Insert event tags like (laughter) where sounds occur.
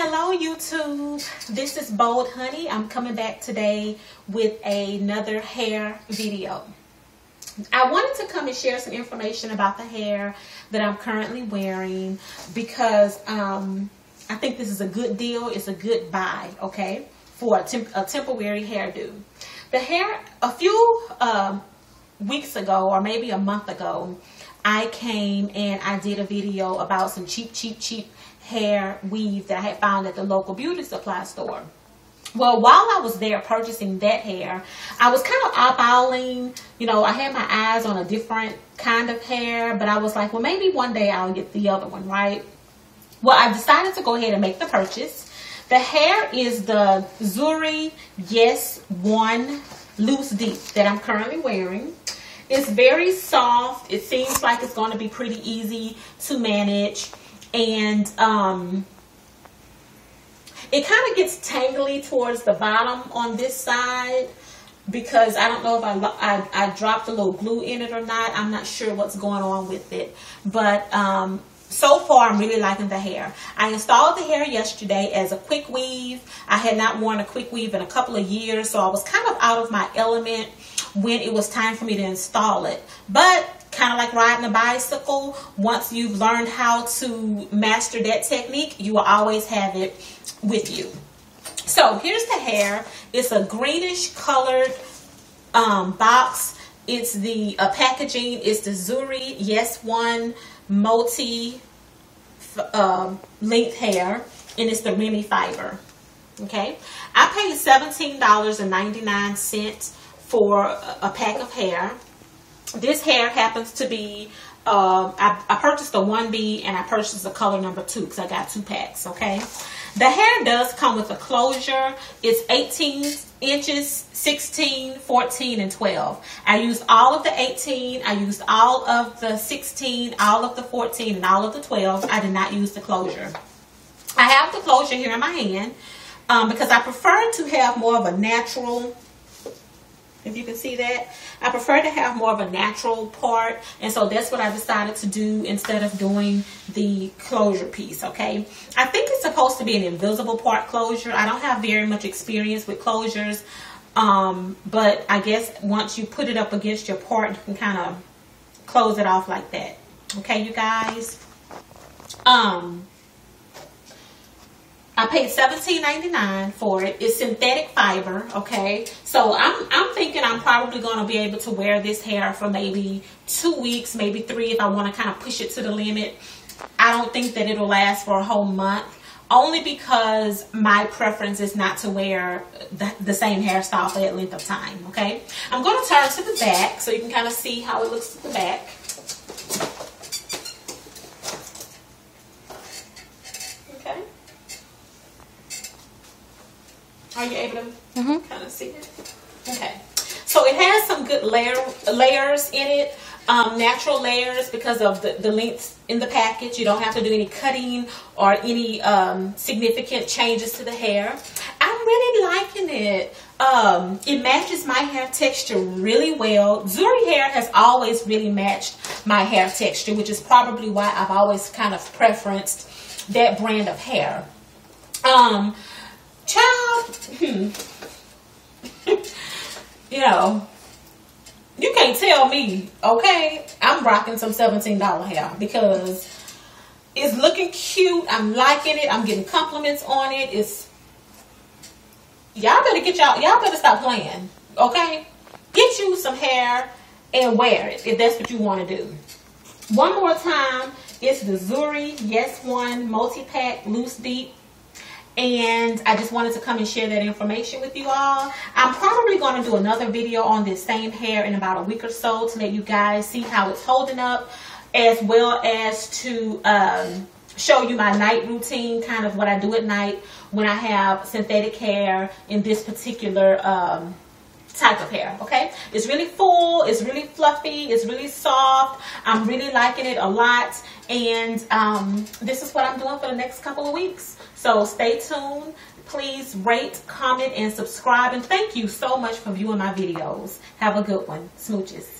Hello YouTube, this is Bold Honey. I'm coming back today with another hair video. I wanted to come and share some information about the hair that I'm currently wearing because um, I think this is a good deal. It's a good buy, okay, for a, temp a temporary hairdo. The hair, a few um, weeks ago or maybe a month ago, I came and I did a video about some cheap, cheap, cheap hair weave that I had found at the local beauty supply store. Well, while I was there purchasing that hair, I was kind of eyeballing, you know, I had my eyes on a different kind of hair, but I was like, well, maybe one day I'll get the other one, right? Well, I decided to go ahead and make the purchase. The hair is the Zury Yes One Loose Deep that I'm currently wearing. It's very soft. It seems like it's going to be pretty easy to manage and um, it kind of gets tangly towards the bottom on this side because I don't know if I, I, I, dropped a little glue in it or not. I'm not sure what's going on with it. But um, so far, I'm really liking the hair. I installed the hair yesterday as a quick weave. I had not worn a quick weave in a couple of years, so I was kind of out of my element when it was time for me to install it. But kind of like riding a bicycle. Once you've learned how to master that technique, you will always have it with you. So here's the hair. It's a greenish colored um, box. It's the uh, packaging. It's the Zury Yes One multi uh, length hair, and it's the Remy fiber. Okay, I paid $17.99 for a pack of hair this hair happens to be um, I, I, purchased the 1B and I purchased the color number 2 because I got two packs, okay? The hair does come with a closure. It's 18 inches, 16, 14, and 12. I used all of the 18. I used all of the 16, all of the 14, and all of the 12. I did not use the closure. I have the closure here in my hand um, because I prefer to have more of a natural if you can see that. I prefer to have more of a natural part, and so that's what I decided to do instead of doing the closure piece, okay? I think it's supposed to be an invisible part closure. I don't have very much experience with closures, um, but I guess once you put it up against your part, you can kind of close it off like that. Okay, you guys? Um, I paid $17.99 for it. It's synthetic fiber, okay? So I'm, I'm thinking I'm probably going to be able to wear this hair for maybe two weeks, maybe three if I want to kind of push it to the limit. I don't think that it'll last for a whole month only because my preference is not to wear the, the, same hairstyle for that length of time, okay? I'm going to turn to the back so you can kind of see how it looks at the back. Are you able to mm -hmm. kind of see it? Okay. So it has some good layer layers in it. Um, natural layers because of the, the length in the package. You don't have to do any cutting or any um, significant changes to the hair. I'm really liking it. Um, it matches my hair texture really well. Zury hair has always really matched my hair texture, which is probably why I've always kind of preferenced that brand of hair. Child, (laughs) you know, you can't tell me, okay, I'm rocking some $17 hair because it's looking cute. I'm liking it. I'm getting compliments on it. It's, y'all better get y'all, y'all better stop playing, okay? Get you some hair and wear it if that's what you want to do. One more time, it's the Zury Yes One Multi-Pack Loose Deep and I just wanted to come and share that information with you all. I'm probably going to do another video on this same hair in about a week or so to let you guys see how it's holding up as well as to um, show you my night routine, kind of what I do at night when I have synthetic hair in this particular um, type of hair, okay? It's really full, it's really fluffy, it's really soft. I'm really liking it a lot. And um, this is what I'm doing for the next couple of weeks. So stay tuned. Please rate, comment, and subscribe. And thank you so much for viewing my videos. Have a good one. Smooches.